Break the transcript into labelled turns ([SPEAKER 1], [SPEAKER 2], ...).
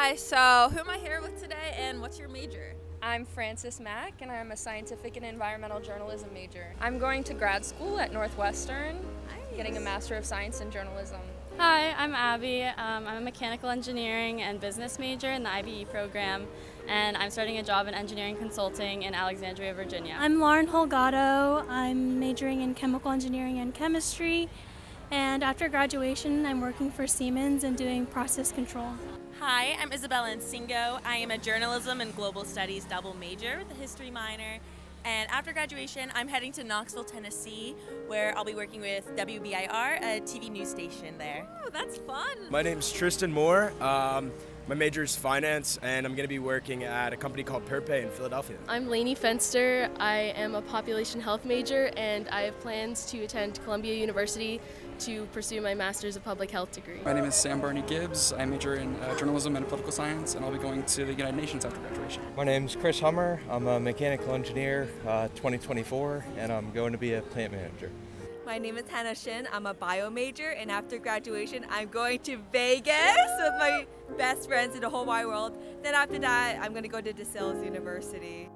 [SPEAKER 1] Hi, so who am I here with today and what's your major?
[SPEAKER 2] I'm Frances Mack and I'm a scientific and environmental journalism major. I'm going to grad school at Northwestern,
[SPEAKER 1] Nice.
[SPEAKER 2] getting a Master of Science in Journalism.
[SPEAKER 3] Hi, I'm Abby. Um, I'm a mechanical engineering and business major in the IBE program, and I'm starting a job in engineering consulting in Alexandria, Virginia.
[SPEAKER 4] I'm Lauren Holgado. I'm majoring in chemical engineering and chemistry. And after graduation, I'm working for Siemens and doing process control.
[SPEAKER 5] Hi, I'm Isabella Nsingo. I am a journalism and global studies double major with a history minor. And after graduation, I'm heading to Knoxville, Tennessee, where I'll be working with WBIR, a TV news station there.
[SPEAKER 1] Oh, that's fun.
[SPEAKER 6] My name's Tristan Moore. Um, my major is finance, and I'm going to be working at a company called Perpay in Philadelphia.
[SPEAKER 7] I'm Lainey Fenster. I am a population health major and I have plans to attend Columbia University to pursue my Master's of Public Health degree.
[SPEAKER 8] My name is Sam Barney Gibbs. I major in uh, journalism and political science, and I'll be going to the United Nations after graduation.
[SPEAKER 9] My name is Chris Hummer. I'm a mechanical engineer, uh, 2024, and I'm going to be a plant manager.
[SPEAKER 10] My name is Hannah Shin. I'm a bio major, and after graduation, I'm going to Vegas with my best friends in the whole wide world. Then after that, I'm going to go to DeSales University.